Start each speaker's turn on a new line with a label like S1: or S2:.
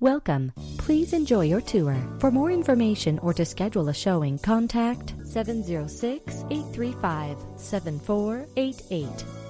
S1: Welcome. Please enjoy your tour. For more information or to schedule a showing, contact 706 835 7488.